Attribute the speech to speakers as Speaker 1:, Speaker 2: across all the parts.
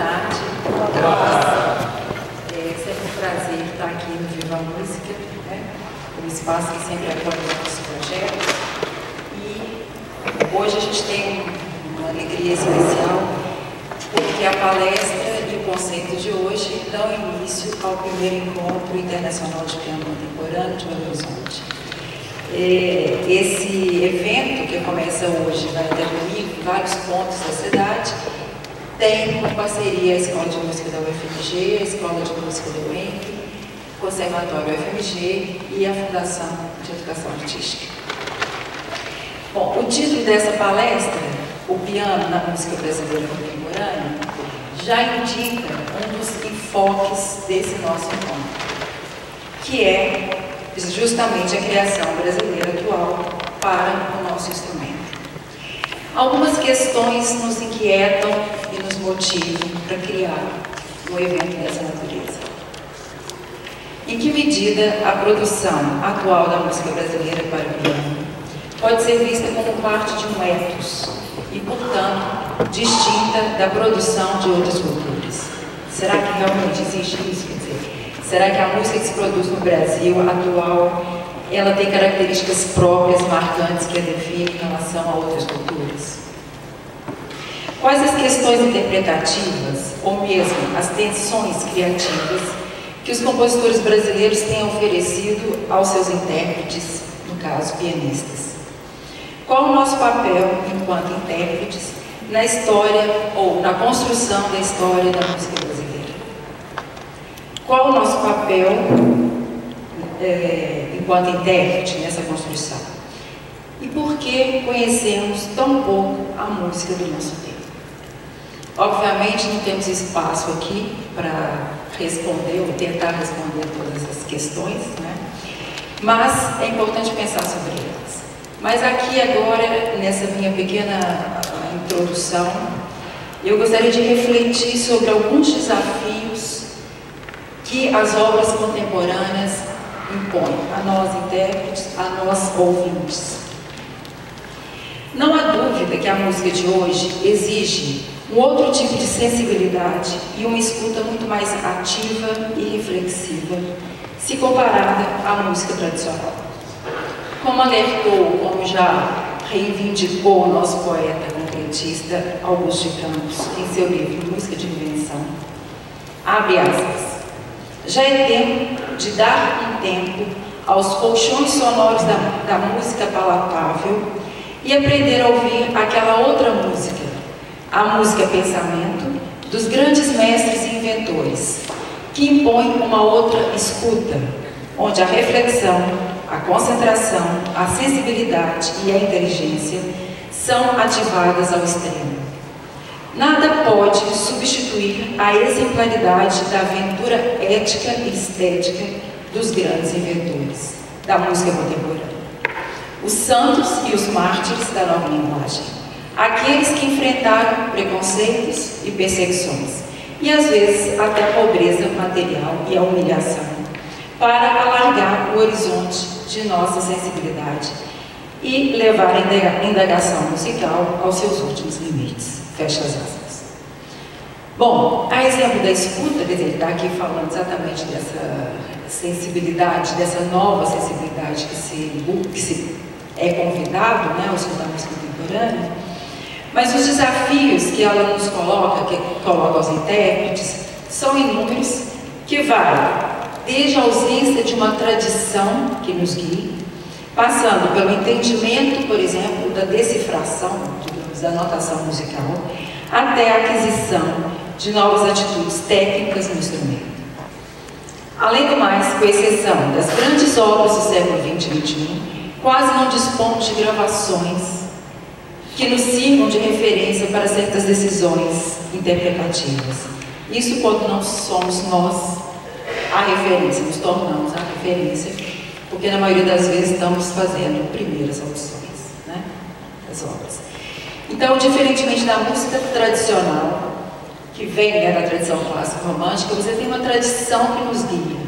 Speaker 1: tarde. É sempre um prazer estar aqui no Viva Música, né? um espaço que sempre apoia o nosso projeto. E hoje a gente tem uma alegria especial, porque a palestra e o conceito de hoje dão início ao primeiro encontro internacional de piano contemporâneo de Belo Horizonte. É, esse evento, que começa hoje, vai interunir vários pontos da cidade, tem uma parceria a Escola de Música da UFMG, a Escola de Música da UENF, o Conservatório UFMG e a Fundação de Educação Artística. Bom, o título dessa palestra, O Piano na Música Brasileira Contemporânea, já indica um dos enfoques desse nosso encontro, que é justamente a criação brasileira atual para o nosso instrumento. Algumas questões nos inquietam motivam para criar um evento dessa natureza. Em que medida a produção atual da música brasileira para o piano pode ser vista como parte de um ethos e, portanto, distinta da produção de outras culturas? Será que realmente existe isso? Quer dizer, será que a música que se produz no Brasil atual ela tem características próprias, marcantes, que a definem em relação a outras culturas? Quais as questões interpretativas, ou mesmo as tensões criativas, que os compositores brasileiros têm oferecido aos seus intérpretes, no caso, pianistas? Qual o nosso papel, enquanto intérpretes, na história ou na construção da história da música brasileira? Qual o nosso papel é, enquanto intérprete nessa construção? E por que conhecemos tão pouco a música do nosso tempo? Obviamente não temos espaço aqui para responder ou tentar responder todas essas questões, né? mas é importante pensar sobre elas. Mas aqui agora, nessa minha pequena introdução, eu gostaria de refletir sobre alguns desafios que as obras contemporâneas impõe a nós intérpretes, a nós ouvintes. Não há dúvida que a música de hoje exige um outro tipo de sensibilidade e uma escuta muito mais ativa e reflexiva, se comparada à música tradicional. Como alertou, como já reivindicou o nosso poeta concretista Augusto de Campos em seu livro Música de Invenção, abre aspas, já é tempo de dar um tempo aos colchões sonoros da, da música palatável e aprender a ouvir aquela outra música, a música pensamento, dos grandes mestres e inventores, que impõe uma outra escuta, onde a reflexão, a concentração, a sensibilidade e a inteligência são ativadas ao extremo. Nada pode substituir a exemplaridade da aventura ética e estética dos grandes inventores da música contemporânea. Os santos e os mártires da nova linguagem. Aqueles que enfrentaram preconceitos e perseguições, e às vezes até a pobreza material e a humilhação, para alargar o horizonte de nossa sensibilidade e levar a indagação musical aos seus últimos limites. Fecha as aspas. Bom, a exemplo da escuta, ele está aqui falando exatamente dessa sensibilidade, dessa nova sensibilidade que se, que se é convidado né, ao escutar música contemporânea, mas os desafios que ela nos coloca, que coloca aos intérpretes, são inúmeros, que vai desde a ausência de uma tradição que nos guie, passando pelo entendimento, por exemplo, da decifração, da notação musical, até a aquisição de novas atitudes técnicas no instrumento. Além do mais, com exceção das grandes obras do século XX e XXI, quase não dispomos de gravações que nos sirvam de referência para certas decisões interpretativas. Isso quando não somos nós a referência, nos tornamos a referência, porque na maioria das vezes estamos fazendo primeiras audições né, das obras. Então, diferentemente da música tradicional, que vem né, da tradição clássica romântica, você tem uma tradição que nos guia.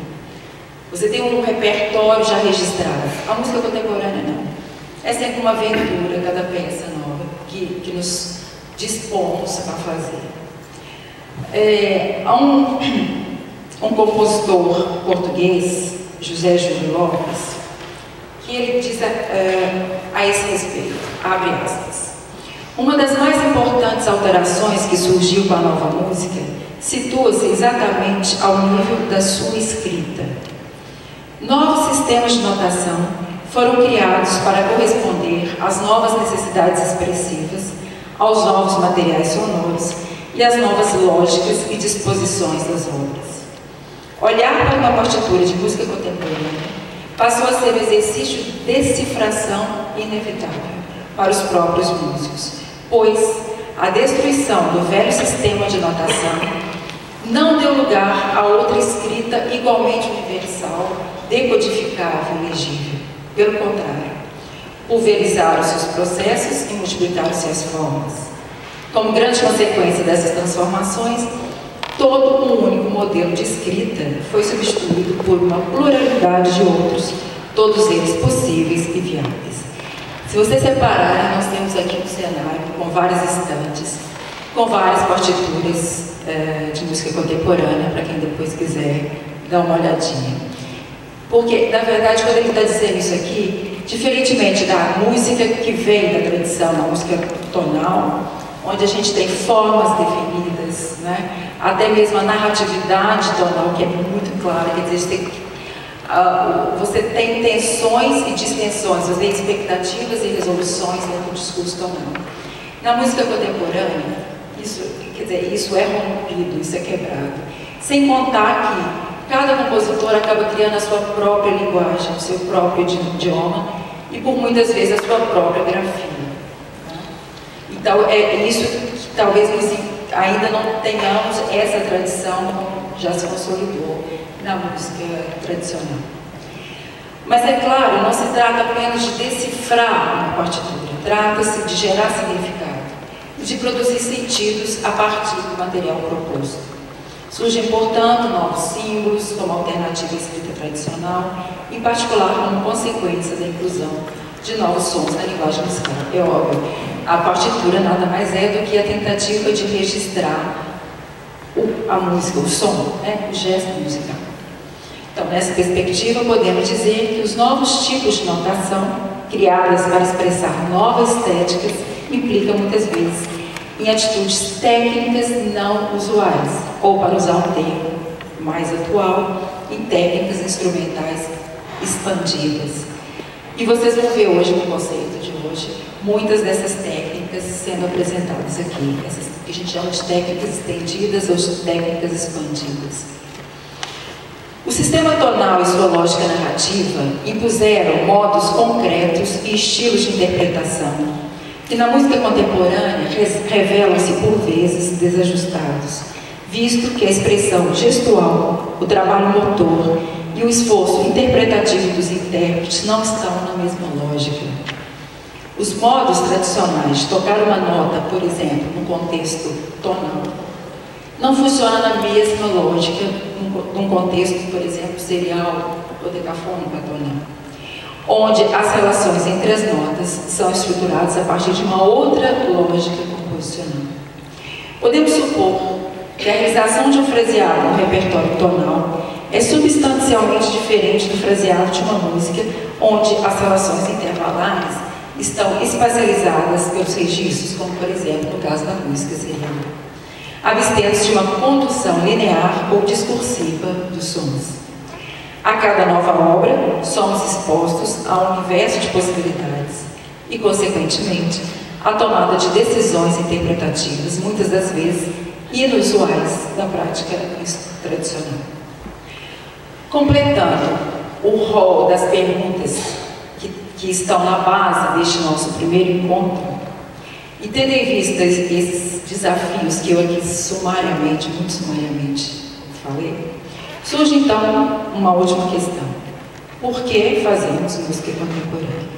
Speaker 1: Você tem um repertório já registrado. A música contemporânea não. É sempre uma aventura, cada peça que, nos dispomos a fazer. É, há um, um compositor português, José Júlio Lopes, que ele diz a, a, a esse respeito, abre aspas, uma das mais importantes alterações que surgiu com a nova música situa-se exatamente ao nível da sua escrita. Novos sistemas de notação foram criados para corresponder às novas necessidades expressivas, aos novos materiais sonoros e às novas lógicas e disposições das obras. Olhar para uma partitura de música contemporânea passou a ser um exercício de decifração inevitável para os próprios músicos, pois a destruição do velho sistema de notação não deu lugar a outra escrita igualmente universal, decodificável e legível. Pelo contrário, pulverizaram seus processos e multiplicaram suas formas. Como grande consequência dessas transformações, todo um único modelo de escrita foi substituído por uma pluralidade de outros, todos eles possíveis e viáveis. Se vocês repararem, nós temos aqui um cenário com várias estantes, com várias partituras é, de música contemporânea, para quem depois quiser dar uma olhadinha. Porque, na verdade, quando ele está dizendo isso aqui, diferentemente da música que vem da tradição, a música tonal, onde a gente tem formas definidas, né? até mesmo a narratividade tonal, que é muito clara, quer dizer, tem, uh, você tem tensões e distensões, você tem expectativas e resoluções dentro do discurso tonal. Na música contemporânea, isso, quer dizer, isso é rompido, isso é quebrado. Sem contar que compositor acaba criando a sua própria linguagem, o seu próprio idioma e por muitas vezes a sua própria grafia. Então, é isso que talvez ainda não tenhamos essa tradição já se consolidou na música tradicional. Mas é claro, não se trata apenas de decifrar uma partitura, trata-se de gerar significado de produzir sentidos a partir do material proposto. Surgem, portanto, novos símbolos como alternativa à escrita tradicional, em particular como consequência da inclusão de novos sons na linguagem musical. É óbvio, a partitura nada mais é do que a tentativa de registrar o, a música, o som, né, o gesto musical. Então, nessa perspectiva, podemos dizer que os novos tipos de notação, criadas para expressar novas estéticas, implicam muitas vezes em atitudes técnicas não usuais, ou, para usar um termo mais atual, em técnicas instrumentais expandidas. E vocês vão ver hoje no conceito de hoje muitas dessas técnicas sendo apresentadas aqui, essas que a gente chama de técnicas estendidas ou de técnicas expandidas. O sistema tonal e sua lógica narrativa impuseram modos concretos e estilos de interpretação que na música contemporânea revelam-se por vezes desajustados, visto que a expressão gestual, o trabalho motor e o esforço interpretativo dos intérpretes não estão na mesma lógica. Os modos tradicionais de tocar uma nota, por exemplo, no contexto tonal, não funcionam na mesma lógica num contexto, por exemplo, serial ou decafônico tonal, onde as relações entre as notas são estruturadas a partir de uma outra lógica composicional. Podemos supor que a realização de um fraseado no repertório tonal é substancialmente diferente do fraseado de uma música, onde as relações intervalares estão espacializadas pelos registros, como por exemplo no caso da música serial, abstendo-se de uma condução linear ou discursiva dos sons. A cada nova obra, somos expostos a um universo de possibilidades e, consequentemente, a tomada de decisões interpretativas, muitas das vezes inusuais da prática tradicional. Completando o rol das perguntas que estão na base deste nosso primeiro encontro, e tendo em vista esses desafios que eu aqui sumariamente, muito sumariamente falei, surge então uma última questão. Por que fazemos música contemporânea?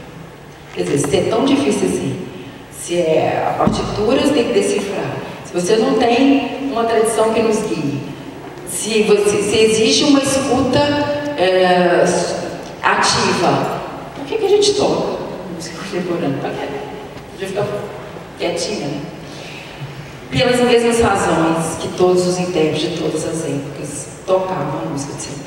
Speaker 1: Quer dizer, se é tão difícil assim, se é a partitura você tem que decifrar, se você não tem uma tradição que nos guie, se, você, se existe uma escuta é, ativa, por que, que a gente toca música contemporânea? Para quê? Ficar quietinha, né? pelas mesmas razões que todos os intérpretes de todas as épocas tocavam música de.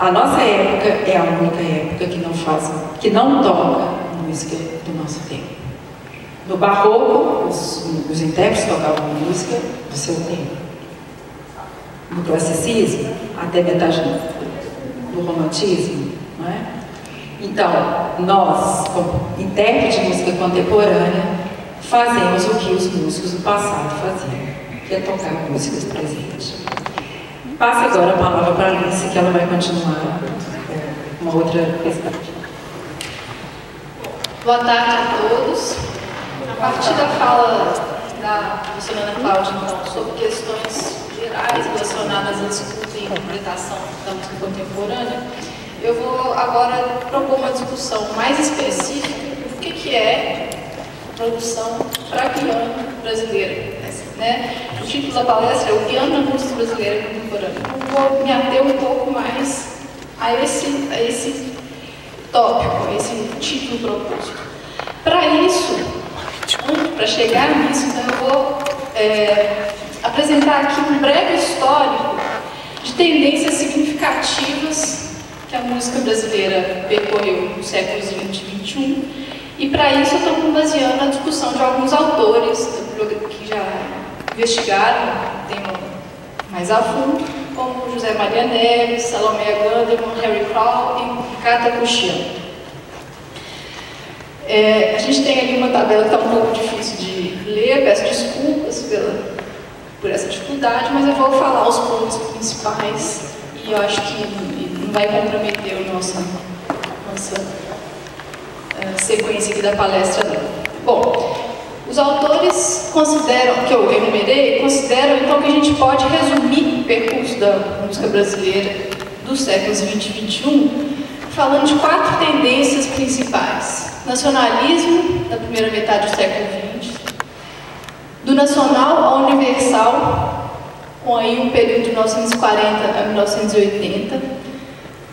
Speaker 1: A nossa época é a única época que não faz, que não toca música do nosso tempo. No barroco, os, os intérpretes tocavam música do seu tempo. No classicismo, até metade do romantismo, não é? Então, nós, como intérpretes de música contemporânea, fazemos o que os músicos do passado faziam, que é tocar músicas presentes. Passa agora a palavra para a Alice, que ela vai continuar com uma outra perspectiva.
Speaker 2: Boa tarde a todos. A partir da fala da professora Cláudia, então, sobre questões gerais relacionadas à disputa e interpretação da música contemporânea, eu vou agora propor uma discussão mais específica do que, que é produção para piano brasileira. Né? O título da palestra é O Piano na Música Brasileira Contemporânea. Vou me ater um pouco mais a esse, a esse tópico, a esse título proposto. Para isso, para chegar nisso, então eu vou é, apresentar aqui um breve histórico de tendências significativas que a música brasileira percorreu nos séculos XX e XXI. E para isso eu estou baseando a discussão de alguns autores que já investigaram tema mais a fundo, como José Maria Neves, Salomé Ganderman, Harry Crow e Ricardo Cuxian. É, a gente tem ali uma tabela que está um pouco difícil de ler, peço desculpas pela, por essa dificuldade, mas eu vou falar os pontos principais e eu acho que não vai comprometer a nossa, nossa uh, sequência aqui da palestra. Bom, os autores consideram, que eu enumerei, consideram então que a gente pode resumir o percurso da música brasileira dos séculos 20 e 21 falando de quatro tendências principais. Nacionalismo, na primeira metade do século XX, do nacional ao universal, com aí um período de 1940 a 1980,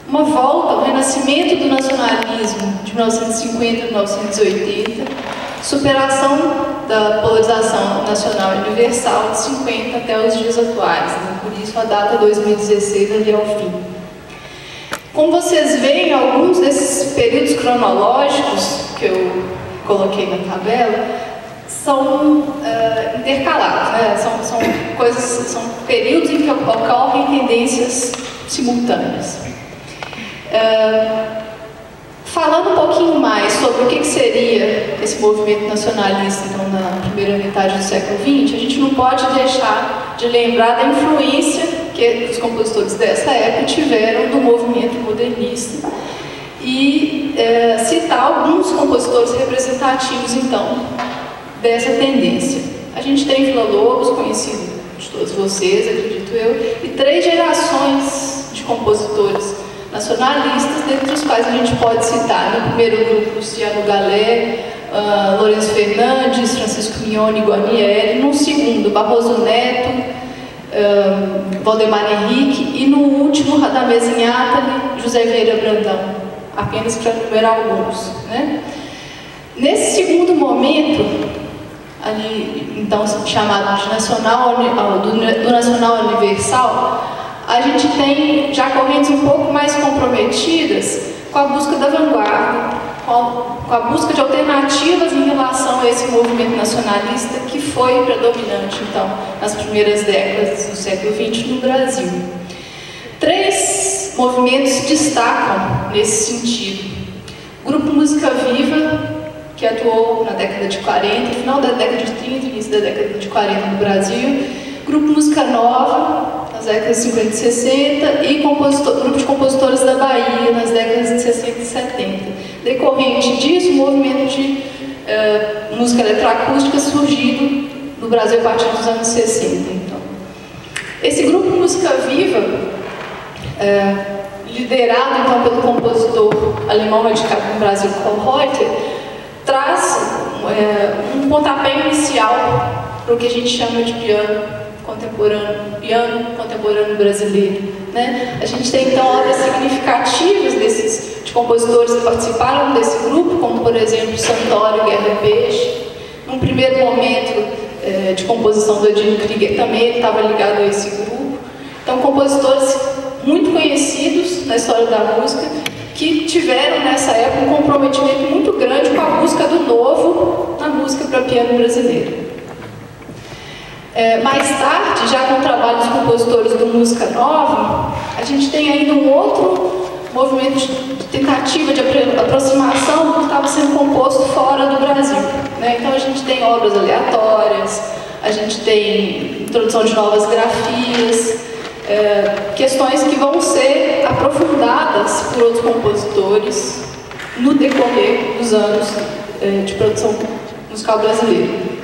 Speaker 2: uma volta ao renascimento do nacionalismo de 1950 a 1980, superação da polarização nacional universal de 50 até os dias atuais, né? por isso a data 2016 ali ao fim. Como vocês veem, alguns desses períodos cronológicos que eu coloquei na tabela são uh, intercalados, né? são, são coisas, são períodos em que ocorrem tendências simultâneas. Uh, falando um pouquinho mais sobre o que, que, seria esse movimento nacionalista então, na primeira metade do século XX, a gente não pode deixar de lembrar da influência que os compositores dessa época tiveram do movimento modernista e uh, citar alguns compositores representativos, então, dessa tendência. A gente tem Vila Lobos, conhecido de todos vocês, acredito eu, e três gerações de compositores nacionalistas, dentre os quais a gente pode citar no primeiro grupo Luciano Galé, uh, Lourenço Fernandes, Francisco Mione Guarnieri, no segundo Barroso Neto, uh, Valdemar Henrique e no último Radamés Inhatali, José Vieira Brandão, apenas para numerar alguns. Né? Nesse segundo momento, ali, então chamado de nacional, do, do Nacional Universal, a gente tem já correntes um pouco mais comprometidas com a busca da vanguarda, com a busca de alternativas em relação a esse movimento nacionalista que foi predominante, então, nas primeiras décadas do século XX no Brasil. Três movimentos se destacam nesse sentido. O Grupo Música Viva, que atuou na década de 40, final da década de 30, início da década de 40 no Brasil. Grupo Música Nova, nas décadas de 50 e 60, e grupo de compositores da Bahia, nas décadas de 60 e 70. Decorrente disso, o movimento de uh, música eletroacústica surgido no Brasil a partir dos anos 60. Então. Esse grupo Música Viva, uh, liderado então pelo compositor alemão radicado no Brasil, Paul Reuter, traz uh, um pontapé inicial para o que a gente chama de piano contemporâneo, piano contemporâneo brasileiro. Né? A gente tem então obras significativas desses, de compositores que participaram desse grupo, como por exemplo Santório Guerra Peixe. Num primeiro momento, é, de composição do Edinho Krieger também estava ligado a esse grupo. Então, compositores muito conhecidos na história da música que tiveram nessa época um comprometimento muito grande com a busca do novo na música para piano brasileiro. É, mais tarde, já com o trabalho dos compositores do Música Nova, a gente tem ainda um outro movimento de tentativa de aproximação do que estava sendo composto fora do Brasil. Né? Então a gente tem obras aleatórias, a gente tem introdução de novas grafias, é, questões que vão ser aprofundadas por outros compositores no decorrer dos anos é, de produção musical brasileira.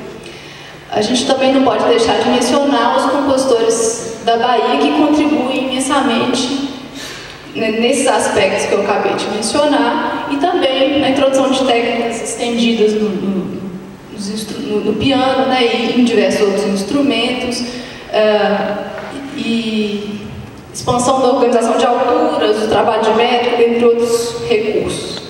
Speaker 2: A gente também não pode deixar de mencionar os compositores da Bahia que contribuem imensamente nesses aspectos que eu acabei de mencionar e também na introdução de técnicas estendidas no, no, no, no piano né, e em diversos outros instrumentos uh, e expansão da organização de alturas, do trabalho de métrico, entre outros recursos.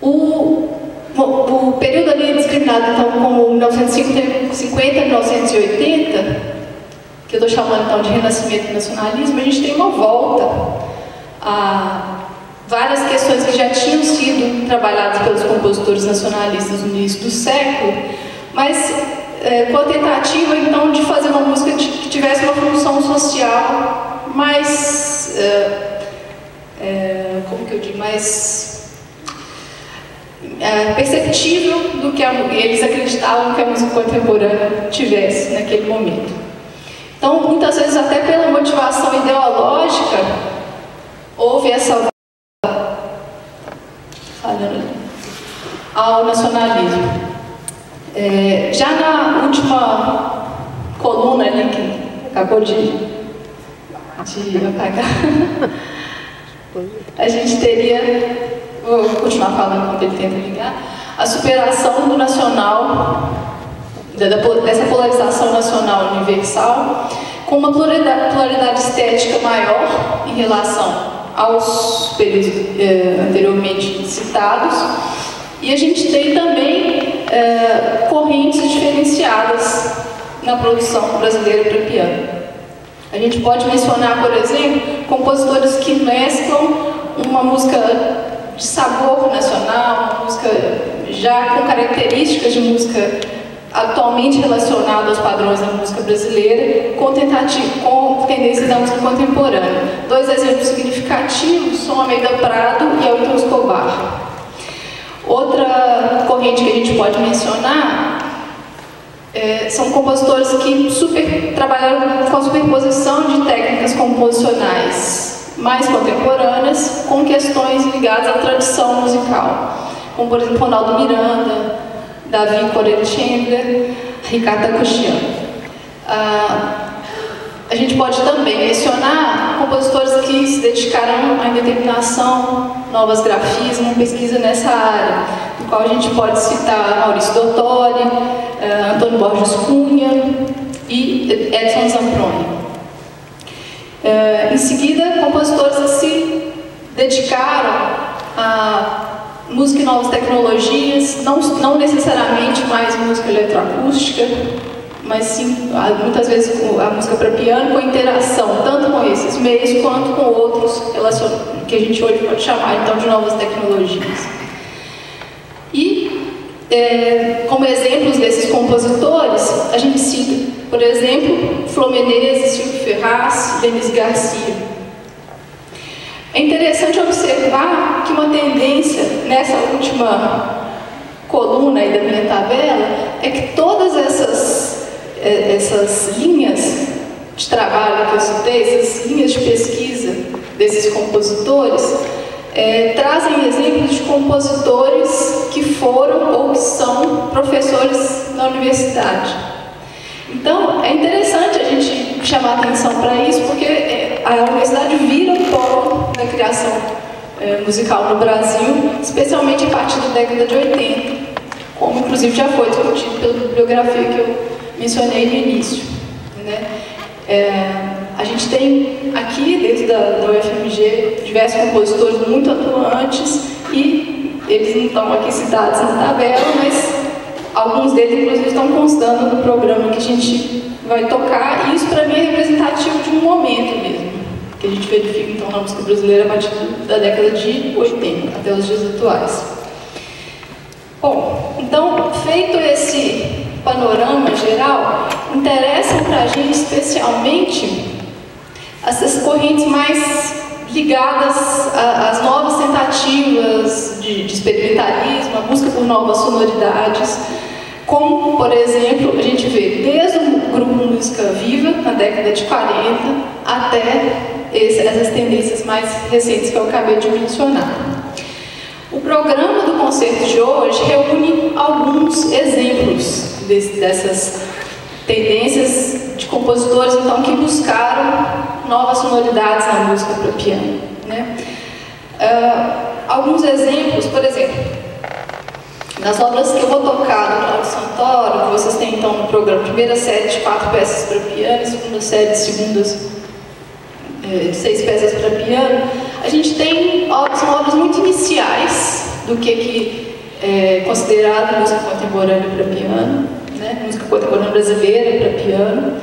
Speaker 2: O, o período ali discriminado então como 1950 e 1980 que eu estou chamando então de renascimento nacionalismo, a gente tem uma volta a várias questões que já tinham sido trabalhadas pelos compositores nacionalistas no início do século, mas é, com a tentativa então de fazer uma música que tivesse uma função social mais, é, é, como que eu digo, mais é, perceptível do que a, eles acreditavam que a música contemporânea tivesse naquele momento. Então, muitas vezes, até pela motivação ideológica, houve essa ao nacionalismo. É, já na última coluna ali que acabou de, de apagar, a gente teria, vou continuar falando enquanto ele tenta ligar, a superação do nacional dessa polarização nacional universal, com uma pluralidade estética maior em relação aos períodos eh, anteriormente citados, e a gente tem também eh, correntes diferenciadas na produção brasileira para piano. A gente pode mencionar, por exemplo, compositores que mesclam uma música de sabor nacional, uma música já com características de música atualmente relacionado aos padrões da música brasileira, com, com tendência da música contemporânea. Dois exemplos significativos são Almeida Prado e Elton Escobar. Outra corrente que a gente pode mencionar é, são compositores que super, trabalharam com a superposição de técnicas composicionais mais contemporâneas com questões ligadas à tradição musical, como por exemplo Ronaldo Miranda, Davi Corey Chandler, Ricardo Cushian. Ah, a gente pode também mencionar compositores que se dedicaram à indeterminação, novas grafismo, pesquisa nessa área, no qual a gente pode citar Maurício Dottori, uh, Antônio Borges Cunha e Edson Zamproni. Uh, em seguida, compositores que se dedicaram a música e novas tecnologias, não, não necessariamente mais música eletroacústica, mas sim, muitas vezes a música para piano com interação, tanto com esses meios quanto com outros que a gente hoje pode chamar então de novas tecnologias. E, é, como exemplos desses compositores, a gente cita, por exemplo, Flor Menezes, Silvio Ferraz, Denise Garcia. É interessante observar que uma tendência nessa última coluna aí da minha tabela é que todas essas, é, essas linhas de trabalho que eu citei, essas linhas de pesquisa desses compositores, é, trazem exemplos de compositores que foram ou que são professores na universidade. Então, é interessante a gente chamar atenção para isso, porque é, a universidade vira um polo da criação é, musical no Brasil, especialmente a partir da década de 80, como inclusive já foi discutido pela bibliografia que eu mencionei no início. Né? É, a gente tem aqui, dentro da, da UFMG, diversos compositores muito atuantes e eles não estão aqui citados na tabela, mas Alguns deles, inclusive, estão constando no programa que a gente vai tocar, e isso para mim é representativo de um momento mesmo, que a gente verifica então na música brasileira a partir da década de 80 até os dias atuais. Bom, então, feito esse panorama geral, interessam para a gente especialmente essas correntes mais ligadas às novas tentativas de, de experimentalismo, a busca por novas sonoridades, como, por exemplo, a gente vê desde o grupo Música Viva, na década de 40, até esse, essas tendências mais recentes que eu acabei de mencionar. O programa do concerto de hoje reúne alguns exemplos desse, dessas tendências de compositores então que buscaram novas sonoridades na música para piano. Né? Uh, alguns exemplos, por exemplo, nas obras que eu vou tocar do Cláudio Santoro, que vocês têm então no programa, primeira série de quatro peças para piano, segunda série de segundas eh, de seis peças para piano, a gente tem obras, são obras muito iniciais do que, que é considerado música contemporânea para piano, né? música contemporânea brasileira para piano,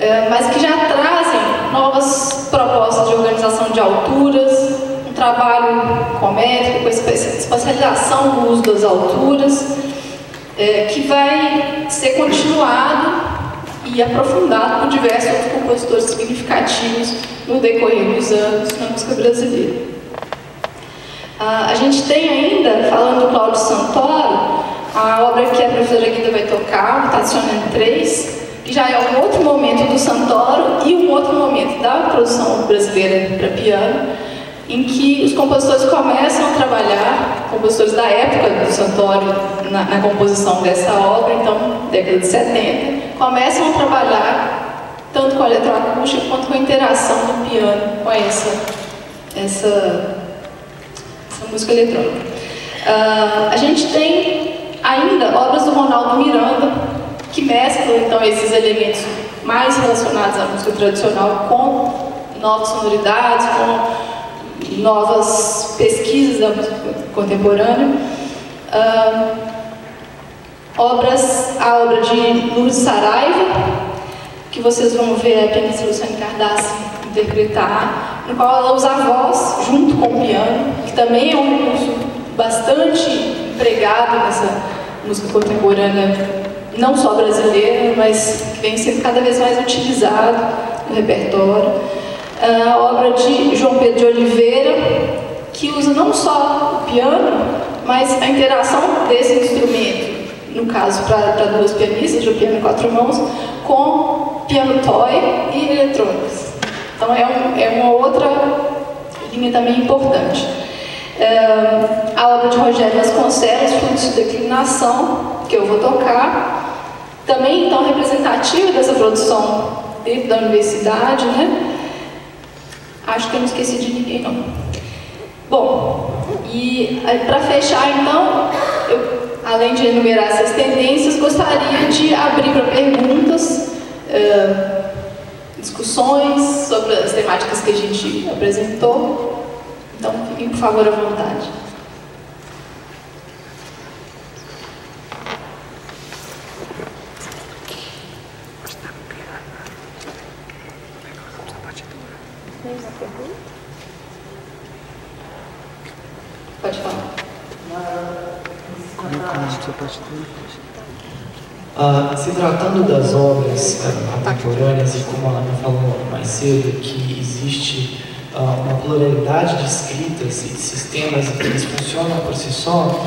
Speaker 2: é, mas que já trazem novas propostas de organização de alturas, um trabalho com métrica, com especialização no uso das alturas, é, que vai ser continuado e aprofundado por diversos outros compositores significativos no decorrer dos anos na música brasileira. Ah, a gente tem ainda, falando a obra que a professora Guida vai tocar, Tacionando 3, que já é um outro momento do Santoro e um outro momento da produção brasileira para piano, em que os compositores começam a trabalhar, compositores da época do Santoro na, na composição dessa obra, então década de 70, começam a trabalhar tanto com a eletroacústica quanto com a interação do piano com essa, essa música eletrônica. Uh, a gente tem ainda obras do Ronaldo Miranda, que mesclam então esses elementos mais relacionados à música tradicional com novas sonoridades, com novas pesquisas da música contemporânea. Uh, obras, a obra de Lourdes Saraiva, que vocês vão ver a pianista Luciane Cardassi interpretar, no qual ela usa a voz junto com o piano, que também é um recurso bastante empregado nessa música contemporânea, não só brasileira, mas que vem sendo cada vez mais utilizado no repertório. A obra de João Pedro de Oliveira, que usa não só o piano, mas a interação desse instrumento, no caso para duas pianistas, de um piano quatro mãos, com piano toy e eletrônicos. Então é, um, é uma outra linha também importante. É, a obra de Rogério Vasconcelos, Fluxo de Declinação, que eu vou tocar, também então representativa dessa produção dentro da universidade, né? Acho que eu não esqueci de ninguém não. Bom, e para fechar então, eu, além de enumerar essas tendências, gostaria de abrir para perguntas. Uh, discussões sobre as temáticas que a gente apresentou. Por favor, à vontade. Pode falar.
Speaker 3: Ah, se tratando das obras uh, contemporâneas, e como a Ana falou mais cedo, que existe uma pluralidade de escritas e de sistemas que eles funcionam por si só,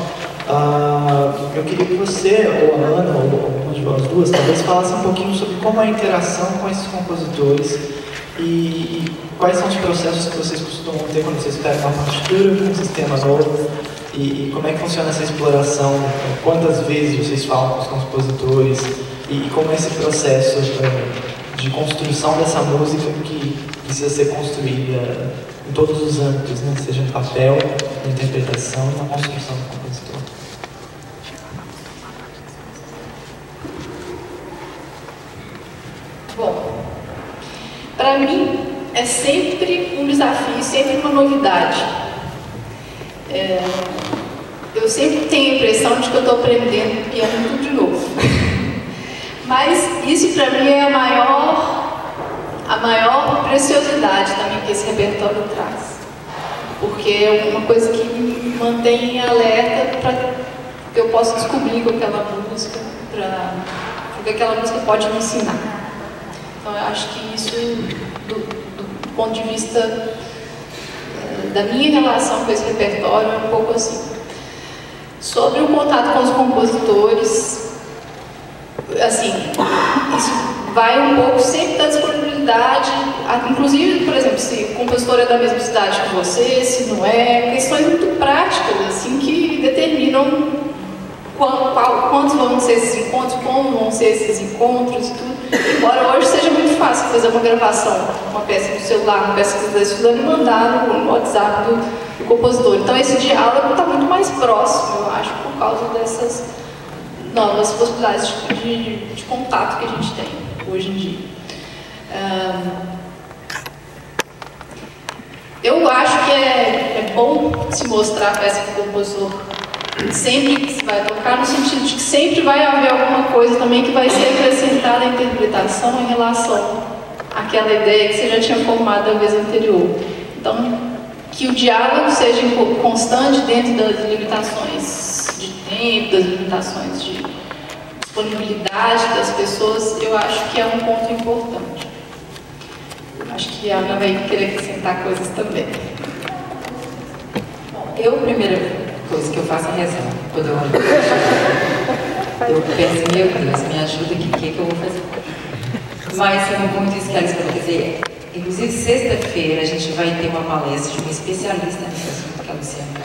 Speaker 3: eu queria que você, ou a Ana, ou alguma de vós duas, talvez falasse um pouquinho sobre como é a interação com esses compositores e, quais são os processos que vocês costumam ter quando vocês pegam uma partitura com um sistema novo e, como é que funciona essa exploração? Quantas vezes vocês falam com os compositores? E, como é esse processo de construção dessa música que precisa ser construída em todos os âmbitos, né? seja no papel, na interpretação e na construção do compositor?
Speaker 2: Bom, para mim é sempre um desafio, sempre uma novidade. É, eu sempre tenho a impressão de que eu estou aprendendo piano tudo de novo. Mas isso para mim é a maior, a maior preciosidade também que esse repertório traz. Porque é uma coisa que me mantém alerta para que eu possa descobrir com aquela música, para o que aquela música pode me ensinar. Então eu acho que isso, do, do ponto de vista eh, da minha relação com esse repertório, é um pouco assim. Sobre o contato com os compositores, assim, isso vai um pouco sempre da disponibilidade, inclusive, por exemplo, se o compositor é da mesma cidade que você, se não é, questões muito práticas, assim, que determinam qual, qual, quantos vão ser esses encontros, como vão ser esses encontros e tudo. Embora hoje seja muito fácil fazer uma gravação, uma peça no celular, uma peça que você está estudando e mandar no, WhatsApp do, do, compositor. Então esse diálogo está muito mais próximo, eu acho, por causa dessas novas possibilidades de, de, de contato que a gente tem hoje em dia. Um, eu acho que é, é bom se mostrar a peça que o compositor sempre se vai tocar, no sentido de que sempre vai haver alguma coisa também que vai ser acrescentada à interpretação em relação àquela ideia que você já tinha formado a vez anterior. Então, que o diálogo seja constante dentro das limitações tempo, das limitações de disponibilidade das pessoas, eu acho que é um ponto importante. Acho que a Ana vai querer acrescentar coisas também.
Speaker 1: Bom, eu primeiro coisa que eu faço é rezar. Quando eu olho eu penso, meu Deus, me ajuda aqui, o que, é que eu vou fazer? Mas muito isso que Alice falou, quer dizer, inclusive sexta-feira a gente vai ter uma palestra de uma especialista nesse assunto, que é a Luciana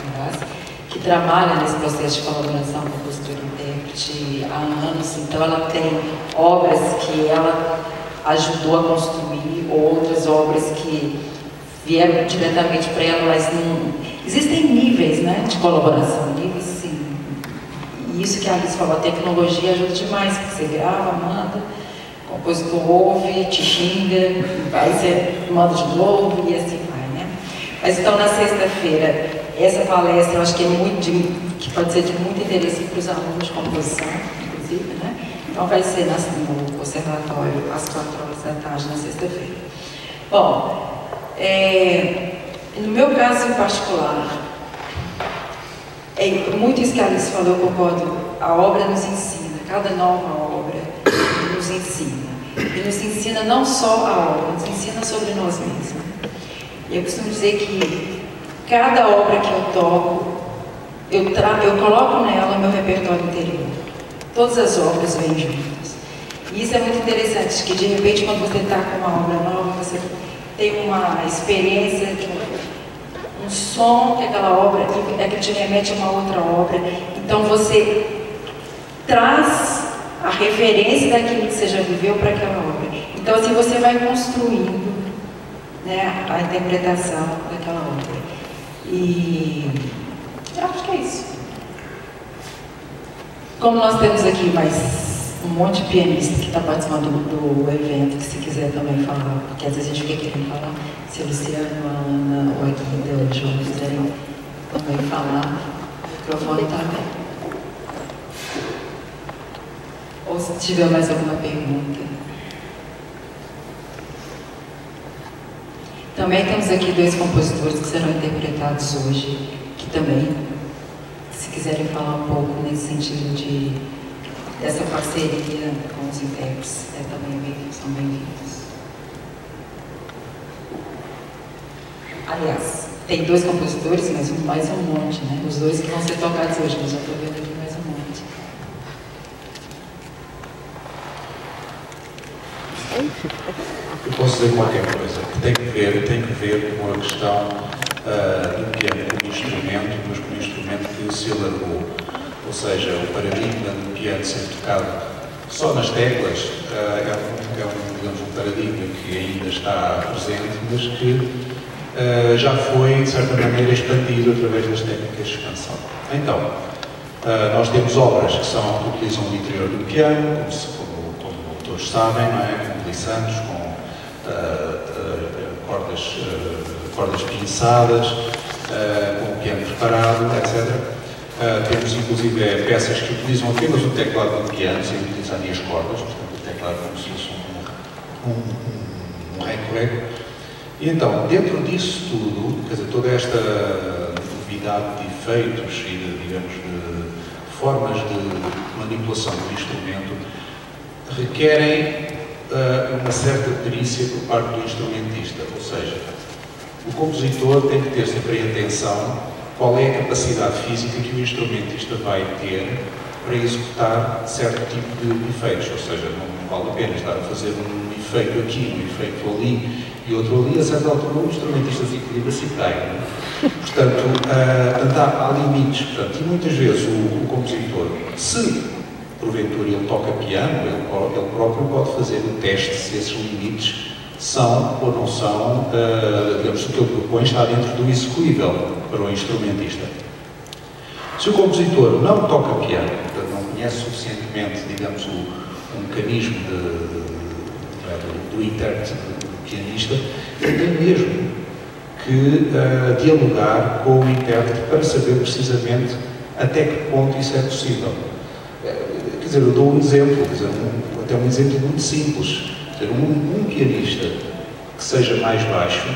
Speaker 1: que trabalha nesse processo de colaboração com postura intérprete há anos, então ela tem obras que ela ajudou a construir, outras obras que vieram diretamente para ela, mas não, Existem níveis né, de colaboração, níveis sim. E isso que a Alice falou, a tecnologia ajuda demais, porque você grava, manda, o compositor ouve, te xinga, aí você manda de novo e assim vai? Mas então na sexta-feira, essa palestra eu acho que é muito de, que pode ser de muito interesse para os alunos de composição, inclusive, né? Então vai ser no conservatório às quatro horas da tarde na sexta-feira. Bom, é, no meu caso em particular, é muito isso que a Alice falou, eu concordo. A obra nos ensina, cada nova obra nos ensina. E nos ensina não só a obra, nos ensina sobre nós mesmos. Eu costumo dizer que cada obra que eu toco, eu, tra eu coloco nela meu repertório interior. Todas as obras vêm juntas. E isso é muito interessante, que de repente quando você está com uma obra nova, você tem uma experiência um som que aquela obra é que te remete a uma outra obra. Então você traz a referência daquilo que você já viveu para aquela obra. Então assim você vai construindo né, a interpretação daquela obra. E eu acho que é isso. Como nós temos aqui mais um monte de pianista que está participando do, do, evento, que se quiser também falar, porque às vezes a gente fica querendo falar, se a Luciano, a Ana, o Aguida, o João quiserem também falar, o microfone está aberto. Ou se tiver mais alguma pergunta. Também temos aqui dois compositores que serão interpretados hoje, que também, se quiserem falar um pouco nesse sentido de dessa parceria com os intérpretes é também bem, são bem-vindos. Aliás, tem dois compositores, mas mais um monte, né? Os dois que vão ser tocados hoje, mas já estou vendo aqui mais um monte.
Speaker 4: Eu posso dizer qualquer coisa que tem que ver, tem que ver com a questão uh, do piano como instrumento, mas como instrumento que se alargou ou seja, o paradigma do piano ser tocado só nas teclas uh, é, um, é um, um paradigma que ainda está presente, mas que uh, já foi, de certa maneira, expandido através das técnicas de expansão. Então, nós temos obras que, são, que utilizam o interior do piano, como, se, como, como todos sabem, não é? com glissantes, com cordas, cordas pinçadas, com o piano preparado, etc. Uh, temos inclusive é, peças que utilizam apenas o teclado do piano, sem utilizar nem as cordas, portanto o teclado como se fosse um, um, um reco-reco. E então, dentro disso tudo, quer dizer, toda esta novidade de efeitos e de, digamos, de formas de manipulação do instrumento requerem uma certa perícia por parte do instrumentista, ou seja, o compositor tem que ter sempre em atenção qual é a capacidade física que o instrumentista vai ter para executar certo tipo de efeitos, ou seja, não vale a pena estar a fazer um efeito aqui, um efeito ali e outro ali, a certa altura o instrumentista se equilibra se? Portanto, uh, há, há, limites, portanto, e muitas vezes o, o compositor, se porventura ele toca piano, ele, ele, próprio pode fazer o teste se esses limites são ou não são, uh, digamos, o que ele propõe está dentro do execuível para o instrumentista. Se o compositor não toca piano, portanto, não conhece suficientemente, digamos, o, o mecanismo de, de, de, do intérprete, do pianista, ele tem mesmo que uh, dialogar com o intérprete para saber precisamente até que ponto isso é possível. Quer dizer, eu dou um exemplo, dizer, um, até um exemplo muito simples. Dizer, um, um, pianista que seja mais baixo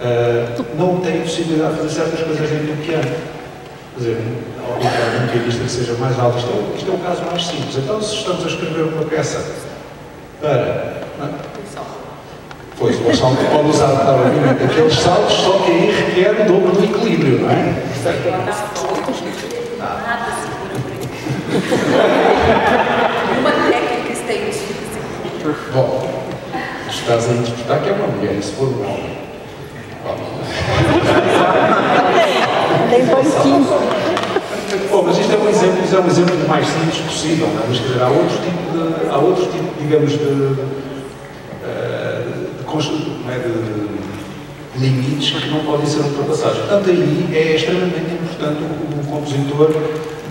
Speaker 4: uh, não tem possibilidade de fazer certas coisas dentro do piano. Quer dizer, um, um pianista que seja mais alto, isto é, isto é o caso mais simples. Então, se estamos a escrever uma peça para. Não, é? Pois, o salto pode usar, obviamente, aqueles saltos, só que aí requer o dobro do equilíbrio, não é?
Speaker 1: Uma técnica tem isso.
Speaker 4: Bom, estás a interpretar que é uma mulher, se for um homem?
Speaker 5: Tem banquinho.
Speaker 4: Bom, mas isto é um exemplo, é um exemplo mais simples possível, não é? Mas quer dizer, há outro tipo, de, há outro tipo digamos, de é, de limites que não podem ser ultrapassados. Portanto, aí é extremamente importante o, o compositor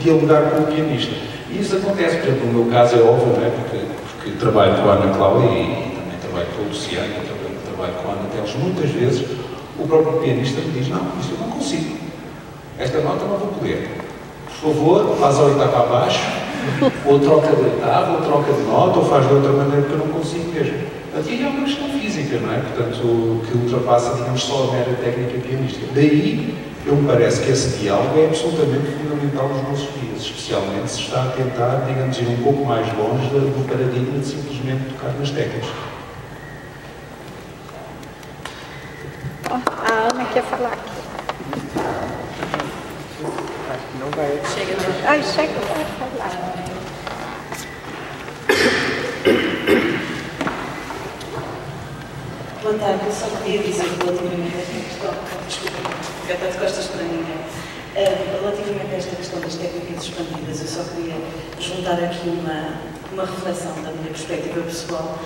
Speaker 4: dialogar com o pianista. E isso acontece, por exemplo, no meu caso é óbvio, é? porque, porque trabalho com a Ana Cláudia e, e também trabalho com o Luciano, também trabalho com a Ana Teles. Muitas vezes o próprio pianista me diz, não, isto eu não consigo. Esta nota não vou poder. Por favor, faz a oitava abaixo, ou troca de oitava, ou troca de nota, ou faz de outra maneira que eu não consigo mesmo. Aqui é uma questão física, não é? Portanto, que ultrapassa, digamos, só a mera técnica pianística. Daí, eu me parece que esse diálogo é absolutamente fundamental nos nossos dias, especialmente se está a tentar, digamos, ir um pouco mais longe do paradigma de simplesmente tocar nas teclas.
Speaker 5: a Ana quer falar aqui.
Speaker 6: Acho que não vai.
Speaker 5: Chega, não. Ai, chega, vai falar.
Speaker 7: Boa tarde, eu só queria dizer relativamente desculpa, fica até de costas para ninguém. Uh, relativamente a esta questão das técnicas expandidas, eu só queria juntar aqui uma, uma reflexão da minha perspectiva pessoal.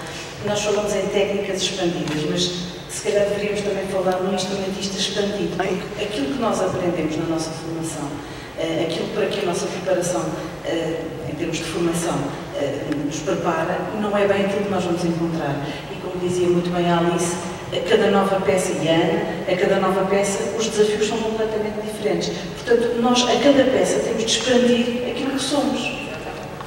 Speaker 7: Nós falamos em técnicas expandidas, mas se calhar deveríamos também falar num instrumentista expandido, porque aquilo que nós aprendemos na nossa formação, uh, aquilo para que a nossa preparação, uh, em termos de formação, nos prepara, não é bem aquilo que nós vamos encontrar como dizia muito bem a Alice, a cada nova peça, e a Ana, a cada nova peça, os desafios são completamente diferentes. Portanto, nós, a cada peça, temos de expandir aquilo que somos.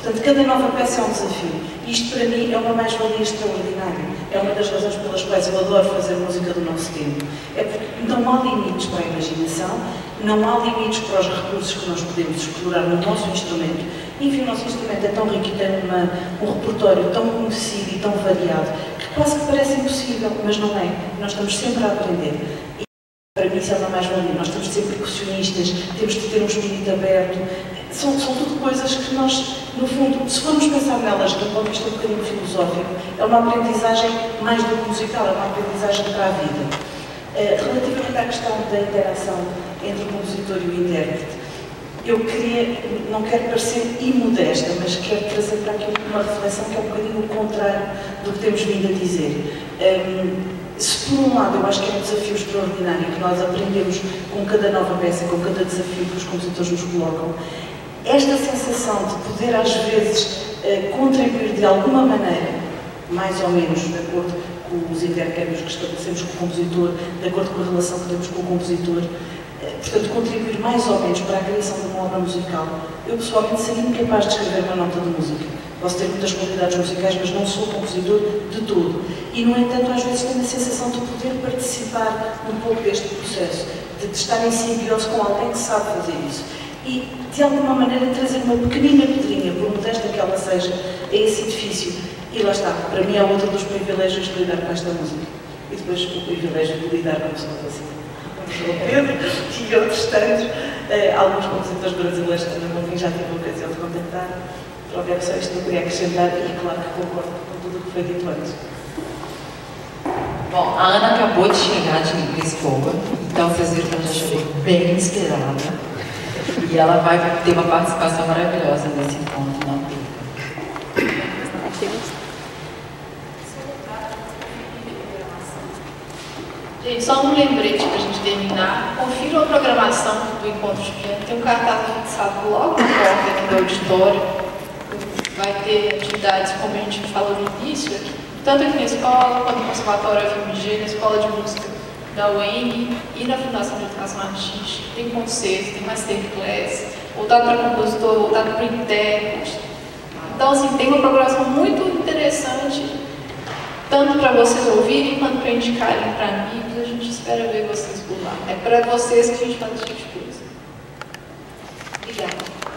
Speaker 7: Portanto, cada nova peça é um desafio. Isto, para mim, é uma mais-valia extraordinária. É uma das razões pelas quais eu adoro fazer música do nosso tempo. É porque não há limites para a imaginação, não há limites para os recursos que nós podemos explorar no nosso instrumento. Enfim, o nosso instrumento é tão rico e tem uma, um repertório tão conhecido e tão variado quase que parece impossível, mas não é. Nós estamos sempre a aprender. E para mim isso é uma mais-valia. Nós temos de ser percussionistas, temos de ter um espírito aberto. São, são tudo coisas que nós, no fundo, se formos pensar nelas um ponto de vista um bocadinho filosófico, é uma aprendizagem mais do que musical, é uma aprendizagem para a vida. Eh, relativamente à questão da interação entre o compositor e o intérprete, eu queria, não quero parecer imodesta, mas quero trazer para aqui uma reflexão que é um bocadinho o contrário do que temos vindo a dizer. Um, se por um lado eu acho que é um desafio extraordinário que nós aprendemos com cada nova peça, com cada desafio que os compositores nos colocam, esta sensação de poder às vezes uh, contribuir de alguma maneira, mais ou menos de acordo com os intercâmbios que estabelecemos com o compositor, de acordo com a relação que temos com o compositor, eh, portanto, contribuir mais ou menos para a criação de uma obra musical, eu pessoalmente seria incapaz de escrever uma nota de música. Posso ter muitas qualidades musicais, mas não sou compositor de todo. E, no entanto, às vezes tenho a sensação de poder participar um pouco deste processo, de, de estar em simbiose com alguém que sabe fazer isso. E, de alguma maneira, trazer uma pequenina pedrinha, por modesta que ela seja, a esse edifício. E lá está, para mim é outro dos privilégios de lidar com esta música. E depois o privilégio de lidar com pessoas assim. João Pedro e outros tantos. Eh, alguns compositores brasileiros também, já tive a ocasião de contactar. Pronto, só isto que eu queria acrescentar e claro que concordo com tudo o que foi dito antes.
Speaker 1: Bom, a Ana acabou de chegar de Lisboa, então vocês viram que ela já chegou bem inspirada. E ela vai ter uma participação maravilhosa nesse encontro, não perca.
Speaker 2: Gente, só um lembrete para a gente terminar. Confira a programação do Encontro Juliano. Tem um cartaz fixado logo na porta aqui do auditório. Vai ter atividades, como a gente falou no início, tanto aqui na escola, quanto no Conservatório FMG, na Escola de Música da UEM e na Fundação de Educação Artística. Tem concerto, tem masterclass, voltado para compositor, voltado para intérprete. Então, assim, tem uma programação muito interessante, tanto para vocês ouvirem quanto para indicarem para amigos. A gente espera ver vocês por lá. É para vocês que a gente faz esse tipo de coisa. Obrigada.